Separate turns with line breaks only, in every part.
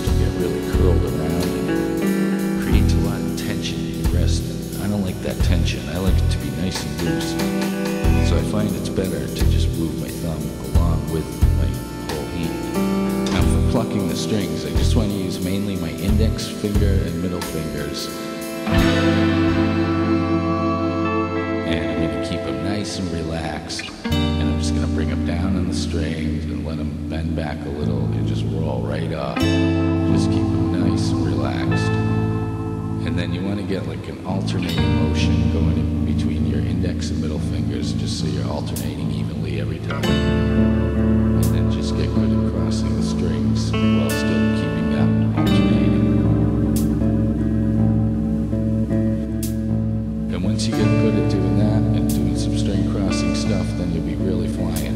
really curled around and creates a lot of tension in your wrist. And I don't like that tension. I like it to be nice and loose. So I find it's better to just move my thumb along with my whole hand. Now for plucking the strings, I just want to use mainly my index finger and middle fingers. And I'm going to keep them nice and relaxed. Bring them down on the strings and let them bend back a little and just roll right off. Just keep them nice and relaxed. And then you want to get like an alternating motion going in between your index and middle fingers just so you're alternating evenly every time. And then just get good at crossing the strings while to be really flying.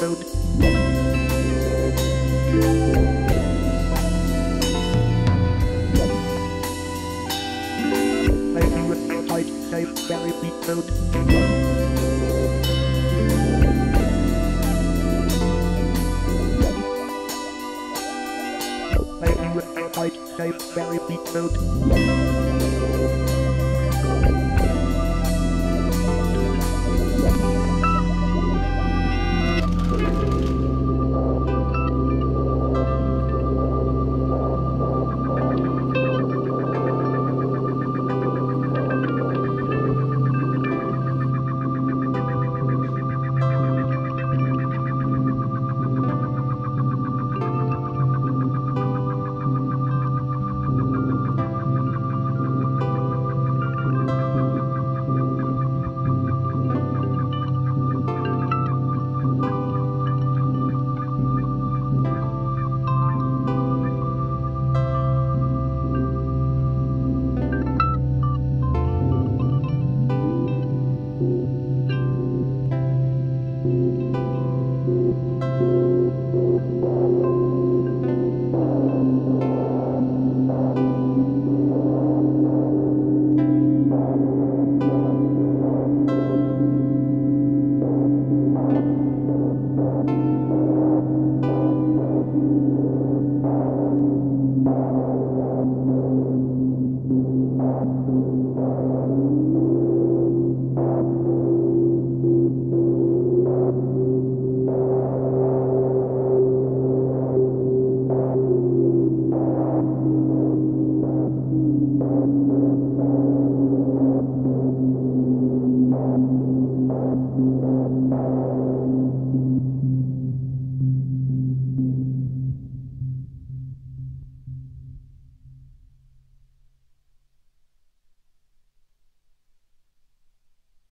Mode. I do it type type very beat safe very deep note.